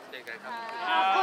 ครับเจอกันครับ